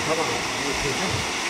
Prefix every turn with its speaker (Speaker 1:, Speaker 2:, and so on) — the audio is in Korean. Speaker 1: 봐봐. 이렇게 해서.